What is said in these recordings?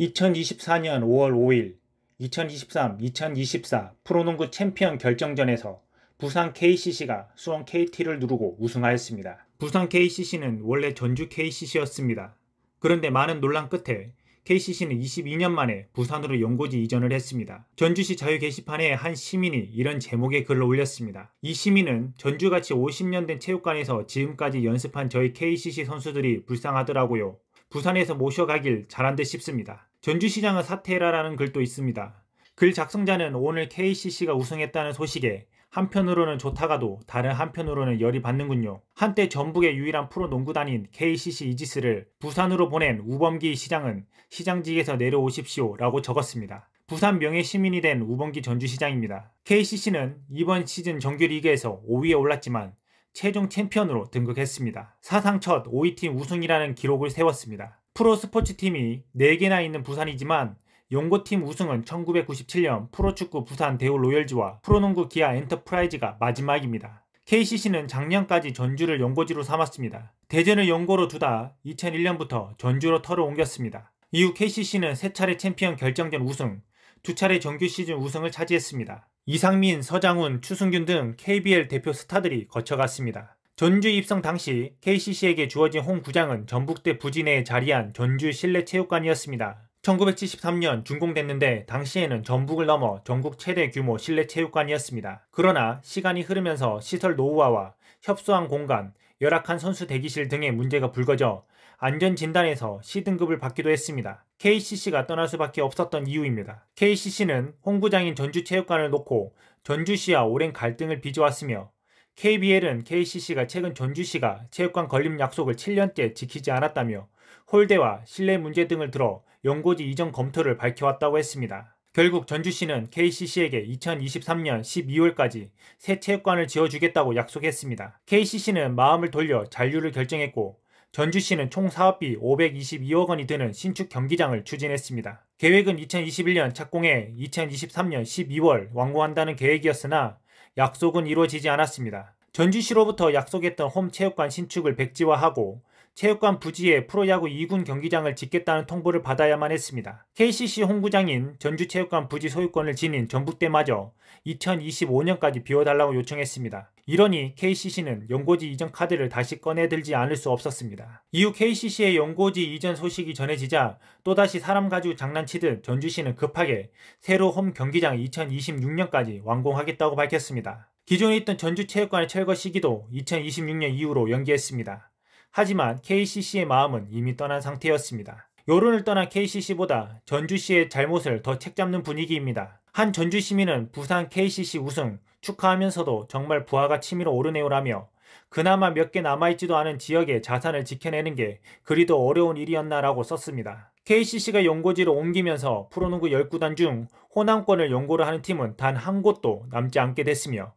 2024년 5월 5일 2023-2024 프로농구 챔피언 결정전에서 부산 KCC가 수원 KT를 누르고 우승하였습니다. 부산 KCC는 원래 전주 KCC였습니다. 그런데 많은 논란 끝에 KCC는 22년 만에 부산으로 연고지 이전을 했습니다. 전주시 자유 게시판에 한 시민이 이런 제목의 글을 올렸습니다. 이 시민은 전주같이 50년 된 체육관에서 지금까지 연습한 저희 KCC 선수들이 불쌍하더라고요. 부산에서 모셔가길 잘한 듯 싶습니다. 전주시장은 사퇴해라라는 글도 있습니다. 글 작성자는 오늘 KCC가 우승했다는 소식에 한편으로는 좋다가도 다른 한편으로는 열이 받는군요. 한때 전북의 유일한 프로농구단인 KCC 이지스를 부산으로 보낸 우범기 시장은 시장직에서 내려오십시오 라고 적었습니다. 부산 명예 시민이 된 우범기 전주시장입니다. KCC는 이번 시즌 정규리그에서 5위에 올랐지만 최종 챔피언으로 등극했습니다. 사상 첫 5위팀 우승이라는 기록을 세웠습니다. 프로 스포츠 팀이 4개나 있는 부산이지만 연고팀 우승은 1997년 프로축구 부산 대우 로열즈와 프로농구 기아 엔터프라이즈가 마지막입니다. KCC는 작년까지 전주를 연고지로 삼았습니다. 대전을 연고로 두다 2001년부터 전주로 터를 옮겼습니다. 이후 KCC는 세 차례 챔피언 결정전 우승, 두 차례 정규 시즌 우승을 차지했습니다. 이상민, 서장훈, 추승균 등 KBL 대표 스타들이 거쳐갔습니다. 전주 입성 당시 KCC에게 주어진 홈구장은 전북대 부지 내에 자리한 전주 실내체육관이었습니다. 1973년 준공됐는데 당시에는 전북을 넘어 전국 최대 규모 실내 체육관이었습니다. 그러나 시간이 흐르면서 시설 노후화와 협소한 공간, 열악한 선수 대기실 등의 문제가 불거져 안전진단에서 C등급을 받기도 했습니다. KCC가 떠날 수밖에 없었던 이유입니다. KCC는 홍구장인 전주체육관을 놓고 전주시와 오랜 갈등을 빚어왔으며 KBL은 KCC가 최근 전주시가 체육관 건립 약속을 7년째 지키지 않았다며 홀대와 실내 문제 등을 들어 연고지 이전 검토를 밝혀왔다고 했습니다. 결국 전주시는 KCC에게 2023년 12월까지 새 체육관을 지어주겠다고 약속했습니다. KCC는 마음을 돌려 잔류를 결정했고 전주시는 총 사업비 522억 원이 드는 신축 경기장을 추진했습니다. 계획은 2021년 착공해 2023년 12월 완공한다는 계획이었으나 약속은 이루어지지 않았습니다. 전주시로부터 약속했던 홈 체육관 신축을 백지화하고 체육관 부지에 프로야구 2군 경기장을 짓겠다는 통보를 받아야만 했습니다. KCC 홍구장인 전주체육관 부지 소유권을 지닌 전북대마저 2025년까지 비워달라고 요청했습니다. 이러니 KCC는 연고지 이전 카드를 다시 꺼내들지 않을 수 없었습니다. 이후 KCC의 연고지 이전 소식이 전해지자 또다시 사람 가지고 장난치듯 전주시는 급하게 새로 홈 경기장 2026년까지 완공하겠다고 밝혔습니다. 기존에 있던 전주체육관의 철거 시기도 2026년 이후로 연기했습니다. 하지만 KCC의 마음은 이미 떠난 상태였습니다. 여론을 떠난 KCC보다 전주시의 잘못을 더 책잡는 분위기입니다. 한 전주 시민은 부산 KCC 우승 축하하면서도 정말 부하가 치밀어 오르네요라며 그나마 몇 개 남아있지도 않은 지역의 자산을 지켜내는 게 그리도 어려운 일이었나라고 썼습니다. KCC가 연고지로 옮기면서 프로농구 10구단 중 호남권을 연고를 하는 팀은 단 한 곳도 남지 않게 됐으며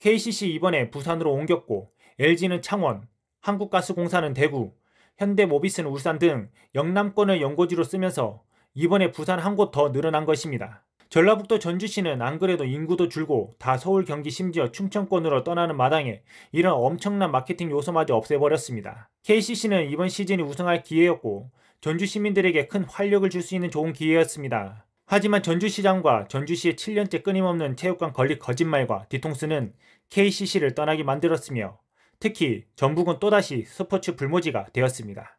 KCC 이번에 부산으로 옮겼고 LG는 창원, 한국가스공사는 대구, 현대모비스는 울산 등 영남권을 연고지로 쓰면서 이번에 부산 한 곳 더 늘어난 것입니다. 전라북도 전주시는 안 그래도 인구도 줄고 다 서울 경기 심지어 충청권으로 떠나는 마당에 이런 엄청난 마케팅 요소마저 없애버렸습니다. KCC는 이번 시즌이 우승할 기회였고 전주 시민들에게 큰 활력을 줄 수 있는 좋은 기회였습니다. 하지만 전주시장과 전주시의 7년째 끊임없는 체육관 건립 거짓말과 뒤통수는 KCC를 떠나게 만들었으며 특히 전북은 또다시 스포츠 불모지가 되었습니다.